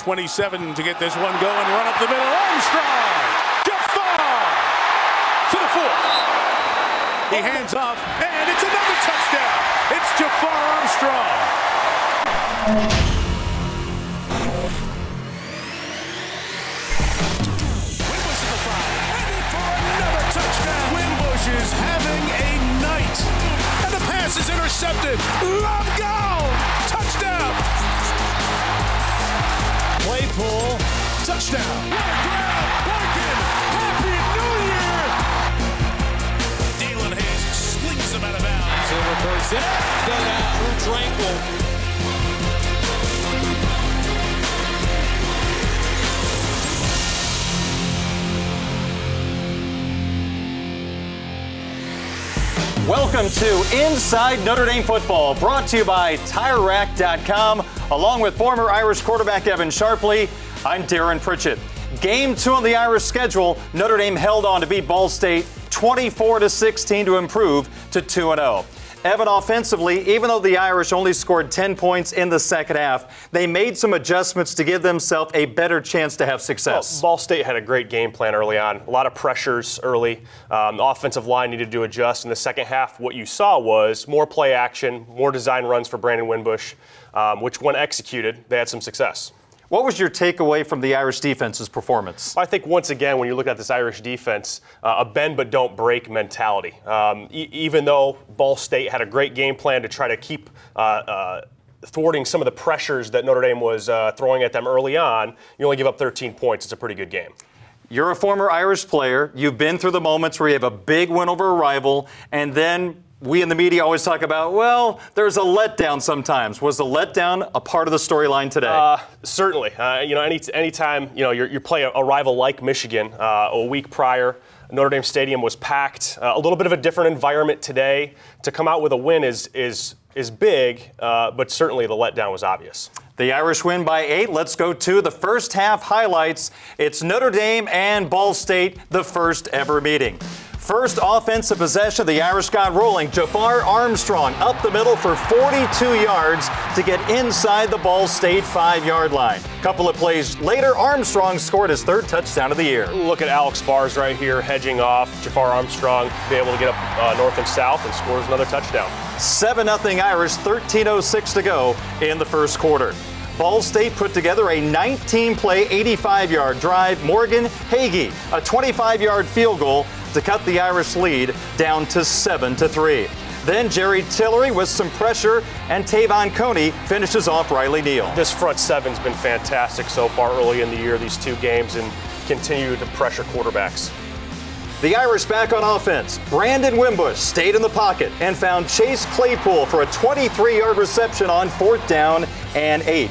27 to get this one going. Run up the middle. Armstrong. Jafar to the four. He hands off, and it's another touchdown. It's Jafar Armstrong. Wimbush in the five. Headed for another touchdown. Wimbush is having a night. And the pass is intercepted. Love go. Touchdown. Claypool, touchdown. What a grab. Boykin. Happy New Year. Daelin Hayes slings him out of bounds. Silver first in. Dug out. Drew Tranquill. Welcome to Inside Notre Dame Football, brought to you by TireRack.com. Along with former Irish quarterback Evan Sharpley, I'm Darren Pritchett. Game two on the Irish schedule, Notre Dame held on to beat Ball State 24 to 16 to improve to 2 0. Evan, offensively, even though the Irish only scored 10 points in the second half, they made some adjustments to give themselves a better chance to have success. Ball State had a great game plan early on. A lot of pressures early. Um, offensive line needed to adjust. In the second half, what you saw was more play action, more design runs for Brandon Wimbush, um, which, when executed, they had some success. What was your takeaway from the Irish defense's performance? I think once again, when you look at this Irish defense, uh, a bend but don't break mentality. Um, e- even though Ball State had a great game plan to try to keep uh, uh, thwarting some of the pressures that Notre Dame was uh, throwing at them early on, you only give up 13 points. It's a pretty good game. You're a former Irish player. You've been through the moments where you have a big win over a rival, and then we in the media always talk about, well, there's a letdown sometimes. Was the letdown a part of the storyline today? Uh, certainly. Uh, you know, any anytime you know you're, you play a, a, rival like Michigan uh, a week prior, Notre Dame Stadium was packed. Uh, a little bit of a different environment today. To come out with a win is is is big, uh, but certainly the letdown was obvious. The Irish win by eight. Let's go to the first half highlights. It's Notre Dame and Ball State, the first ever meeting. First offensive possession, the Irish got rolling. Jafar Armstrong up the middle for 42 yards to get inside the Ball State five yard line. Couple of plays later, Armstrong scored his third touchdown of the year. Look at Alex Bars right here, hedging off. Jafar Armstrong be able to get up uh, north and south and scores another touchdown. 7 0 Irish, 13.06 to go in the first quarter. Ball State put together a 19 play, 85 yard drive. Morgan Hagee, a 25 yard field goal to cut the Irish lead down to 7 to 3. Then Jerry Tillery with some pressure, and Te'von Coney finishes off Riley Neal. This front seven's been fantastic so far early in the year, these two games, and continue to pressure quarterbacks. The Irish back on offense. Brandon Wimbush stayed in the pocket and found Chase Claypool for a 23 yard reception on fourth down and eight.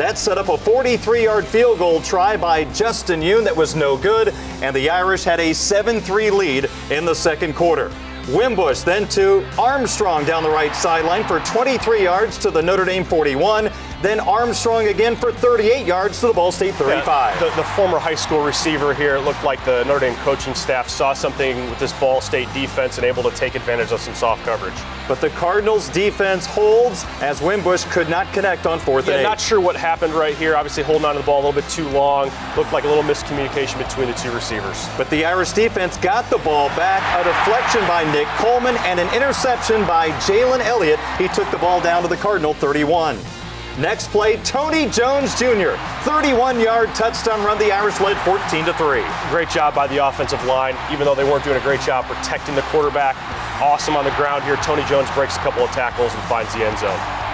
That set up a 43 yard field goal try by Justin Yoon that was no good, and the Irish had a 7 3 lead in the second quarter. Wimbush then to Armstrong down the right sideline for 23 yards to the Notre Dame 41. Then Armstrong again for 38 yards to the Ball State 35. Yeah, the, the, former high school receiver here, it looked like the Notre Dame coaching staff saw something with this Ball State defense and able to take advantage of some soft coverage. But the Cardinals defense holds as Wimbush could not connect on fourth yeah, and eight. Not sure what happened right here. Obviously holding on to the ball a little bit too long. Looked like a little miscommunication between the two receivers. But the Irish defense got the ball back. A deflection by Nick Coleman and an interception by Jalen Elliott. He took the ball down to the Cardinal 31. Next play, Tony Jones Jr. 31-yard touchdown run. The Irish led 14 to 3. Great job by the offensive line, even though they weren't doing a great job protecting the quarterback. Awesome on the ground here. Tony Jones breaks a couple of tackles and finds the end zone.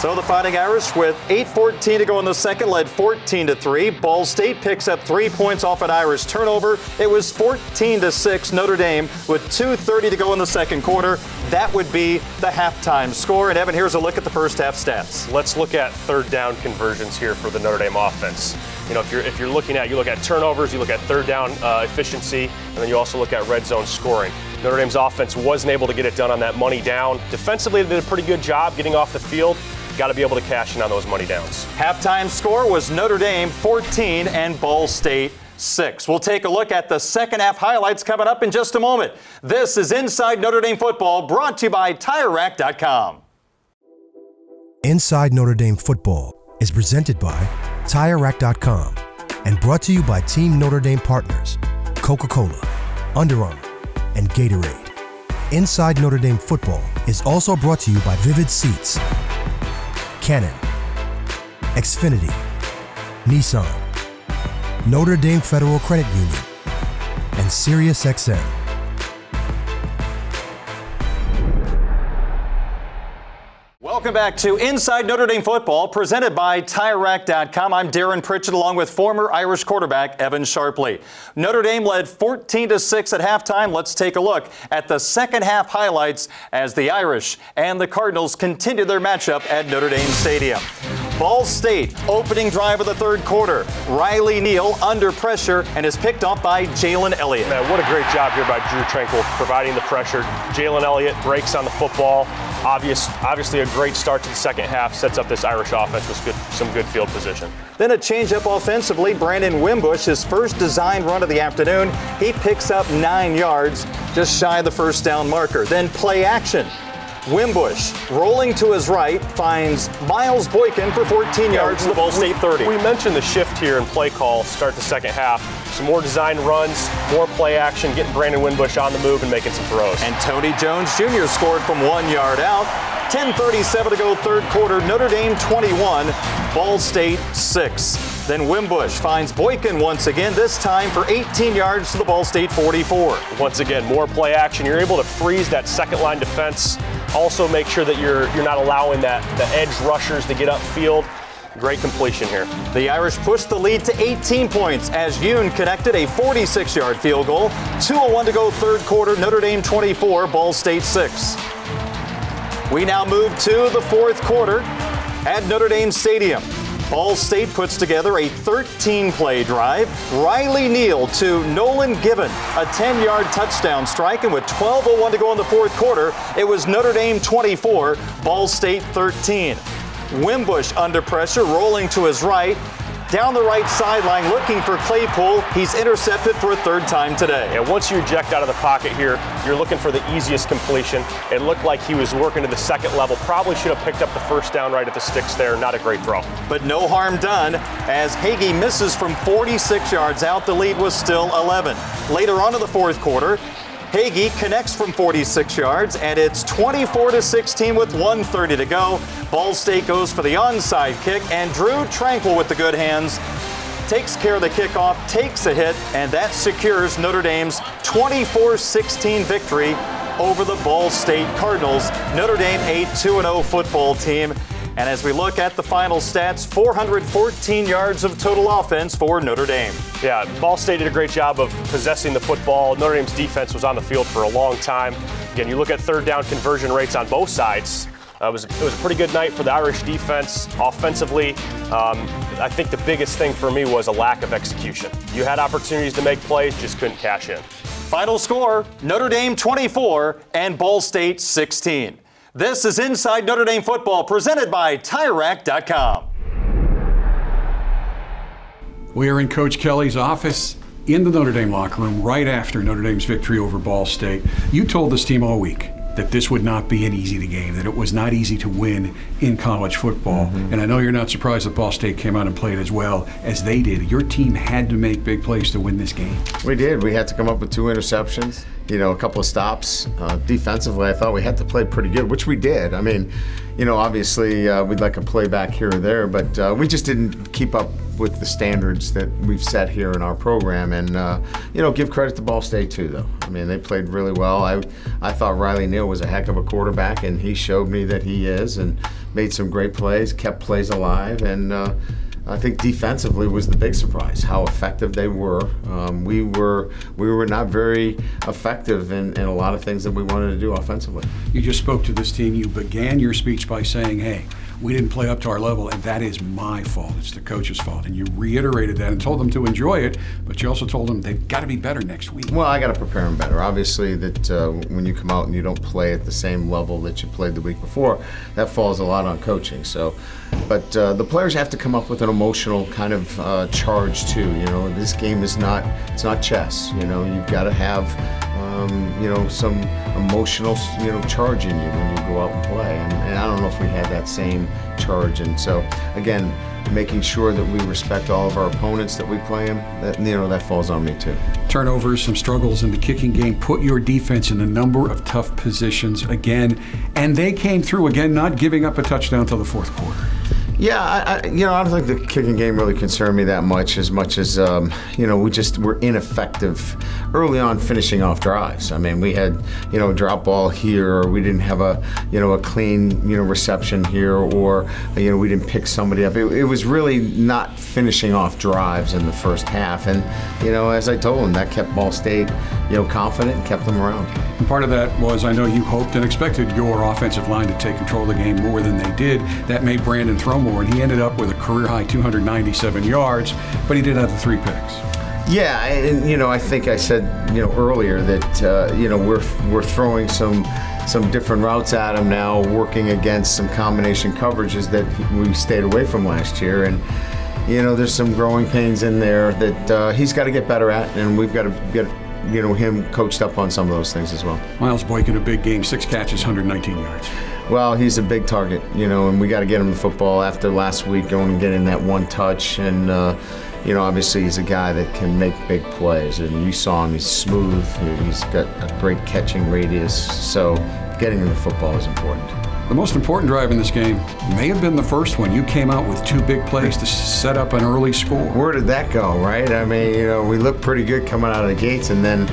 So the Fighting Irish with 8:14 to go in the second led 14 to 3. Ball State picks up 3 points off an Irish turnover. It was 14 to 6 Notre Dame with 2:30 to go in the second quarter. That would be the halftime score. And Evan, here's a look at the first half stats. Let's look at third down conversions here for the Notre Dame offense. You know, if you're if you're looking at you look at turnovers, you look at third down uh, efficiency, and then you also look at red zone scoring. Notre Dame's offense wasn't able to get it done on that money down. Defensively, they did a pretty good job getting off the field got to be able to cash in on those money downs. Halftime score was Notre Dame 14 and Ball State 6. We'll take a look at the second half highlights coming up in just a moment. This is Inside Notre Dame Football brought to you by TireRack.com. Inside Notre Dame Football is presented by TireRack.com and brought to you by Team Notre Dame partners, Coca-Cola, Under Armour, and Gatorade. Inside Notre Dame football is also brought to you by Vivid Seats, Canon, Xfinity, Nissan, Notre Dame Federal Credit Union, and SiriusXM. Welcome back to Inside Notre Dame Football, presented by TireRack.com. I'm Darren Pritchett, along with former Irish quarterback Evan Sharpley. Notre Dame led 14 to 6 at halftime. Let's take a look at the second half highlights as the Irish and the Cardinals continue their matchup at Notre Dame Stadium. Ball State opening drive of the third quarter. Riley Neal under pressure and is picked off by Jalen Elliott. Man, what a great job here by Drew Tranquill providing the pressure. Jalen Elliott breaks on the football. Obvious, obviously a great start to the second half. Sets up this Irish offense with good, some good field position. Then a change up offensively. Brandon Wimbush, his first design run of the afternoon. He picks up nine yards, just shy of the first down marker. Then play action. Wimbush rolling to his right finds Miles Boykin for 14 yards to the Ball State 30. We mentioned the shift here in play call start the second half. Some more design runs, more play action, getting Brandon Wimbush on the move and making some throws. And Tony Jones Jr. scored from one yard out. 10.37 to go, third quarter. Notre Dame 21, Ball State 6. Then Wimbush finds Boykin once again, this time for 18 yards to the Ball State 44. Once again, more play action. You're able to freeze that second line defense. Also make sure that you're you're not allowing that the edge rushers to get upfield. Great completion here. The Irish pushed the lead to 18 points as Yoon connected a 46 yard field goal. 2.01 to go, third quarter. Notre Dame 24, Ball State 6. We now move to the fourth quarter at Notre Dame Stadium. Ball State puts together a 13 play drive. Riley Neal to Nolan Given, a 10 yard touchdown strike. And with 12.01 to go in the fourth quarter, it was Notre Dame 24, Ball State 13. Wimbush under pressure, rolling to his right. Down the right sideline looking for Claypool. He's intercepted for a third time today. And once you eject out of the pocket here, you're looking for the easiest completion. It looked like he was working to the second level. Probably should have picked up the first down right at the sticks there. Not a great throw. But no harm done as Hagee misses from 46 yards out. The lead was still 11. Later on in the fourth quarter, Hagee connects from 46 yards, and it's 24 to 16 with 130 to go. Ball State goes for the onside kick, and Drew Tranquill with the good hands takes care of the kickoff, takes a hit, and that secures Notre Dame's 24-16 victory over the Ball State Cardinals. Notre Dame a 2-0 football team. And as we look at the final stats, 414 yards of total offense for Notre Dame. Yeah, Ball State did a great job of possessing the football. Notre Dame's defense was on the field for a long time. Again, you look at third down conversion rates on both sides. Uh, it, was, it was a pretty good night for the Irish defense. Offensively, um, I think the biggest thing for me was a lack of execution. You had opportunities to make plays, just couldn't cash in. Final score Notre Dame 24 and Ball State 16. This is Inside Notre Dame Football presented by TireRack.com. We are in Coach Kelly's office in the Notre Dame locker room right after Notre Dame's victory over Ball State. You told this team all week that this would not be an easy game, that it was not easy to win in college football. Mm-hmm. And I know you're not surprised that Ball State came out and played as well as they did. Your team had to make big plays to win this game. We did. We had to come up with two interceptions, you know, a couple of stops. Uh, defensively, I thought we had to play pretty good, which we did. I mean, you know, obviously uh, we'd like a play back here or there, but uh, we just didn't keep up with the standards that we've set here in our program. And uh, you know, give credit to Ball State too, though. I mean, they played really well. I I thought Riley Neal was a heck of a quarterback, and he showed me that he is, and made some great plays, kept plays alive, and. I think defensively was the big surprise. How effective they were. Um, we were we were not very effective in, in a lot of things that we wanted to do offensively. You just spoke to this team. You began your speech by saying, "Hey, we didn't play up to our level, and that is my fault. It's the coach's fault. And you reiterated that and told them to enjoy it, but you also told them they've got to be better next week. Well, I got to prepare them better. Obviously, that uh, when you come out and you don't play at the same level that you played the week before, that falls a lot on coaching. So, but uh, the players have to come up with an emotional kind of uh, charge too. You know, this game is not it's not chess. You know, you've got to have um, you know some emotional you know charge in you when you go out and play. And, and I don't know if we had that same charge. And so, again, making sure that we respect all of our opponents that we play them. That you know that falls on me too. Turnovers, some struggles in the kicking game put your defense in a number of tough positions again, and they came through again, not giving up a touchdown till the fourth quarter. Yeah, I, I, you know, I don't think the kicking game really concerned me that much, as much as um, you know, we just were ineffective early on finishing off drives. I mean, we had you know a drop ball here, or we didn't have a you know a clean you know reception here, or you know we didn't pick somebody up. It, it was really not finishing off drives in the first half, and you know, as I told them, that kept Ball State you know confident and kept them around. And part of that was I know you hoped and expected your offensive line to take control of the game more than they did. That made Brandon throw and he ended up with a career high 297 yards, but he did have the three picks. Yeah, and you know, I think I said you know earlier that uh, you know we're we're throwing some some different routes at him now, working against some combination coverages that we stayed away from last year, and you know, there's some growing pains in there that uh, he's got to get better at, and we've got to get you know him coached up on some of those things as well. Miles Boykin, a big game, six catches, 119 yards. Well, he's a big target, you know, and we got to get him the football after last week going and getting that one touch. And, uh, you know, obviously he's a guy that can make big plays. And you saw him, he's smooth, he's got a great catching radius. So getting him the football is important. The most important drive in this game may have been the first one. You came out with two big plays to set up an early score. Where did that go, right? I mean, you know, we looked pretty good coming out of the gates, and then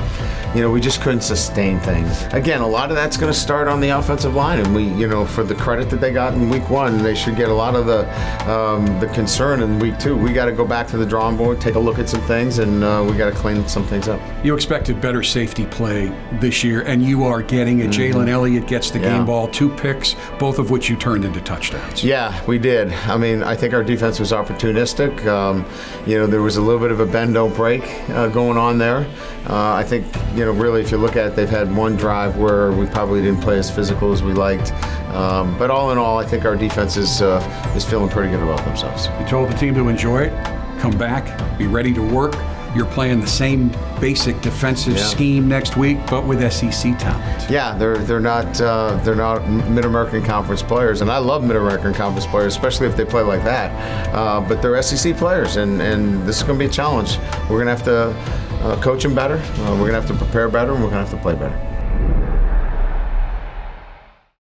you know, we just couldn't sustain things. Again, a lot of that's going to start on the offensive line, and we, you know, for the credit that they got in week one, they should get a lot of the um, the concern in week two. We got to go back to the drawing board, take a look at some things, and uh, we got to clean some things up. You expected better safety play this year, and you are getting it. Mm-hmm. Jalen Elliott gets the yeah. game ball, two picks, both of which you turned into touchdowns. Yeah, we did. I mean, I think our defense was opportunistic. Um, you know, there was a little bit of a bend don't break uh, going on there. Uh, I think you know really if you look at it, they've had one drive where we probably didn't play as physical as we liked. Um, but all in all, I think our defense is uh, is feeling pretty good about themselves. You told the team to enjoy it, come back, be ready to work. You're playing the same basic defensive yeah. scheme next week, but with SEC talent. Yeah, they're they're not uh, they're not Mid American Conference players, and I love Mid American Conference players, especially if they play like that. Uh, but they're SEC players, and and this is going to be a challenge. We're going to have to uh, coach better. Uh, we're going to have to prepare better, and we're going to have to play better.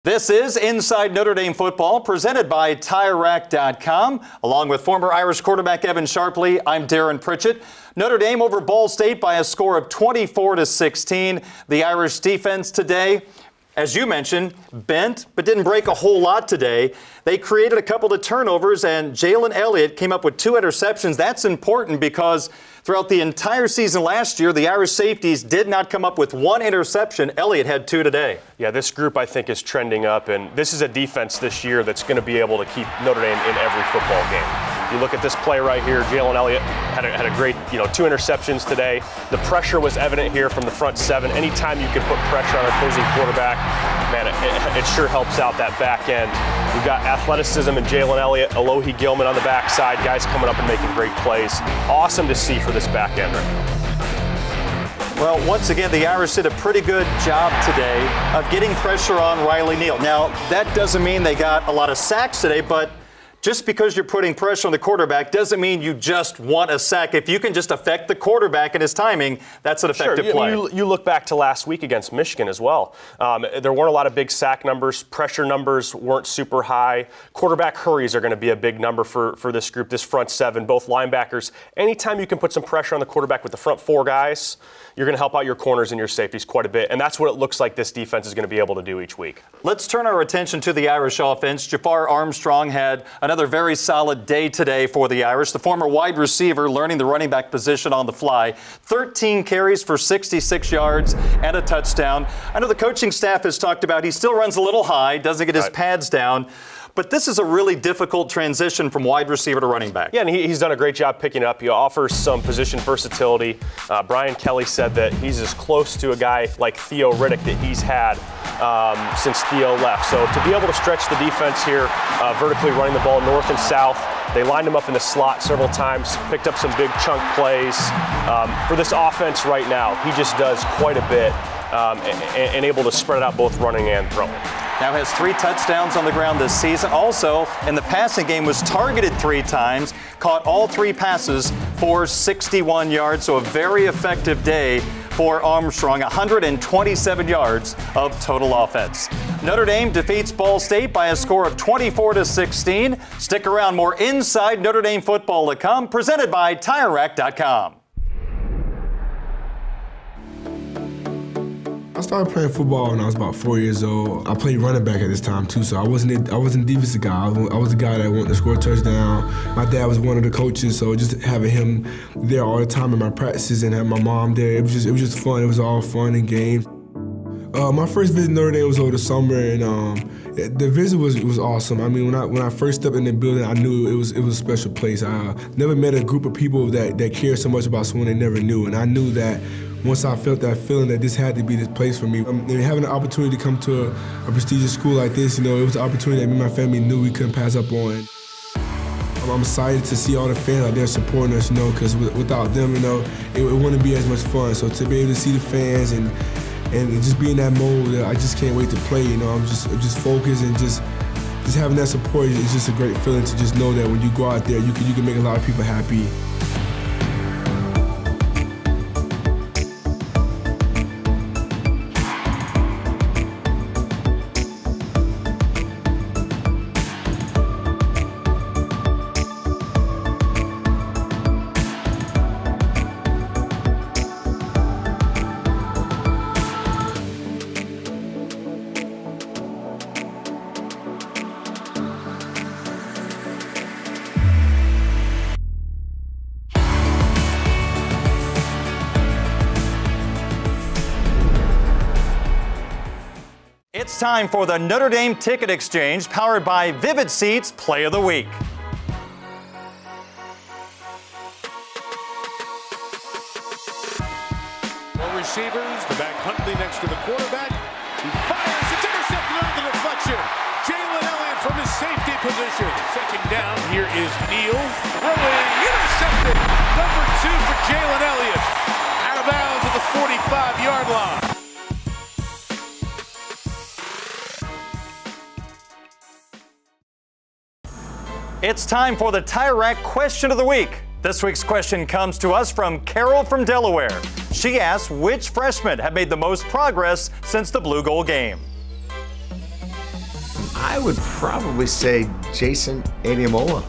This is Inside Notre Dame Football, presented by TireRack.com. Along with former Irish quarterback Evan Sharpley, I'm Darren Pritchett. Notre Dame over Ball State by a score of 24 to 16. The Irish defense today, as you mentioned, bent but didn't break a whole lot today. They created a couple of turnovers, and Jalen Elliott came up with two interceptions. That's important because Throughout the entire season last year, the Irish safeties did not come up with one interception. Elliott had two today. Yeah, this group I think is trending up, and this is a defense this year that's going to be able to keep Notre Dame in every football game. You look at this play right here. Jalen Elliott had a, had a great, you know, two interceptions today. The pressure was evident here from the front seven. Anytime you can put pressure on an opposing quarterback, man, it, it, it sure helps out that back end. We've got athleticism and Jalen Elliott, Alohi Gilman on the backside, guys coming up and making great plays. Awesome to see for this back end right now. Well, once again, the Irish did a pretty good job today of getting pressure on Riley Neal. Now, that doesn't mean they got a lot of sacks today, but just because you're putting pressure on the quarterback doesn't mean you just want a sack. If you can just affect the quarterback and his timing, that's an effective sure. play. You, you, look back to last week against Michigan as well. Um, there weren't a lot of big sack numbers. Pressure numbers weren't super high. Quarterback hurries are going to be a big number for, for this group, this front seven, both linebackers. Anytime you can put some pressure on the quarterback with the front four guys, you're going to help out your corners and your safeties quite a bit. And that's what it looks like this defense is going to be able to do each week. Let's turn our attention to the Irish offense. Jafar Armstrong had another very solid day today for the Irish. The former wide receiver learning the running back position on the fly. 13 carries for 66 yards and a touchdown. I know the coaching staff has talked about he still runs a little high, doesn't get his right. pads down. But this is a really difficult transition from wide receiver to running back. Yeah, and he, he's done a great job picking up. He offers some position versatility. Uh, Brian Kelly said that he's as close to a guy like Theo Riddick that he's had um, since Theo left. So to be able to stretch the defense here, uh, vertically running the ball north and south, they lined him up in the slot several times, picked up some big chunk plays. Um, for this offense right now, he just does quite a bit um, and, and able to spread it out both running and throwing. now has three touchdowns on the ground this season. Also, in the passing game, was targeted three times, caught all three passes for 61 yards. So a very effective day for Armstrong, 127 yards of total offense. Notre Dame defeats Ball State by a score of 24 to 16. Stick around, more inside Notre Dame football to come, presented by TireRack.com. I started playing football when I was about four years old. I played running back at this time too, so I wasn't I wasn't a defensive guy. I was, I was the guy that wanted to score a touchdown. My dad was one of the coaches, so just having him there all the time in my practices and having my mom there, it was just it was just fun. It was all fun and games. Uh, my first visit Notre Dame was over the summer, and um, the visit was was awesome. I mean, when I when I first stepped in the building, I knew it was it was a special place. I never met a group of people that that cared so much about someone they never knew, and I knew that once I felt that feeling that this had to be the place for me. Um, having the opportunity to come to a, a, prestigious school like this, you know, it was an opportunity that me and my family knew we couldn't pass up on. I'm excited to see all the fans out there supporting us, you know, because without them, you know, it, it, wouldn't be as much fun. So to be able to see the fans and and just be in that mode, I just can't wait to play. You know, I'm just just focused and just just having that support is just a great feeling to just know that when you go out there, you can you can make a lot of people happy. Time for the Notre Dame Ticket Exchange powered by Vivid Seats Play of the Week. Four receivers, the back Huntley next to the quarterback. He fires, it's intercepted under the deflection. Jalen Elliott from his safety position. Second down, here is Neal. Throwing, intercepted. Number two for Jalen Elliott. Out of bounds at the 45-yard line. It's time for the Tire Rack question of the week. This week's question comes to us from Carol from Delaware. She asks which freshmen have made the most progress since the Blue Gold game. I would probably say Jayson Ademilola.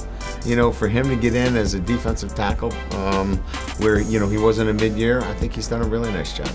You know, for him to get in as a defensive tackle, um, where you know he wasn't a mid-year, I think he's done a really nice job.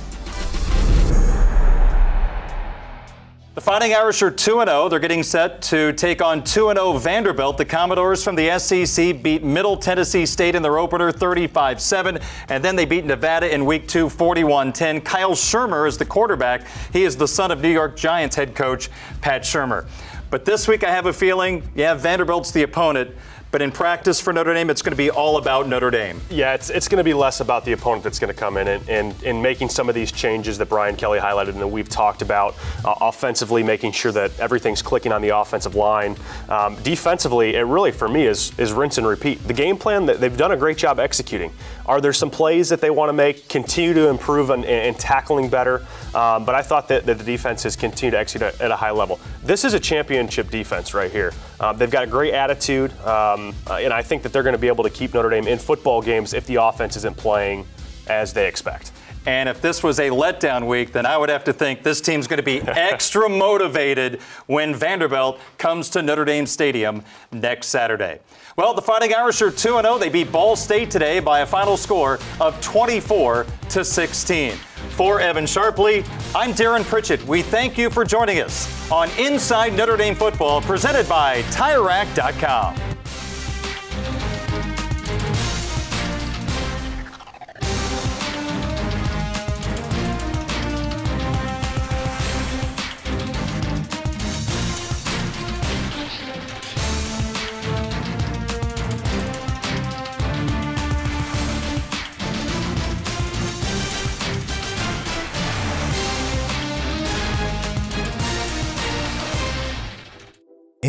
The Fighting Irish are 2 0. They're getting set to take on 2 0 Vanderbilt. The Commodores from the SEC beat Middle Tennessee State in their opener 35 7, and then they beat Nevada in week two 41 10. Kyle Shurmur is the quarterback. He is the son of New York Giants head coach Pat Shurmur. But this week I have a feeling, yeah, Vanderbilt's the opponent. But in practice for Notre Dame, it's going to be all about Notre Dame. Yeah, it's, it's going to be less about the opponent that's going to come in and, and, and making some of these changes that Brian Kelly highlighted and that we've talked about. Uh, offensively, making sure that everything's clicking on the offensive line. Um, defensively, it really, for me, is, is rinse and repeat. The game plan, that they've done a great job executing. Are there some plays that they want to make, continue to improve in tackling better? Um, but I thought that, that, the defense has continued to execute at, at, a high level. This is a championship defense right here. Uh, they've got a great attitude. Um, um, uh, and I think that they're going to be able to keep Notre Dame in football games if the offense isn't playing as they expect. And if this was a letdown week, then I would have to think this team's going to be extra motivated when Vanderbilt comes to Notre Dame Stadium next Saturday. Well, the Fighting Irish are 2 0. They beat Ball State today by a final score of 24 to 16. For Evan Sharpley, I'm Darren Pritchett. We thank you for joining us on Inside Notre Dame Football, presented by TireRack.com.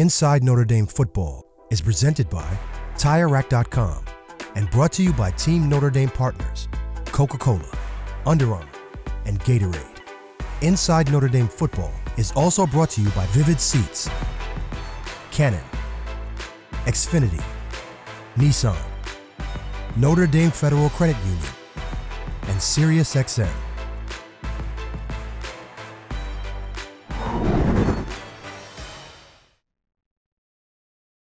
Inside Notre Dame Football is presented by TireRack.com and brought to you by Team Notre Dame partners Coca Cola, Under Armour, and Gatorade. Inside Notre Dame Football is also brought to you by Vivid Seats, Canon, Xfinity, Nissan, Notre Dame Federal Credit Union, and SiriusXM.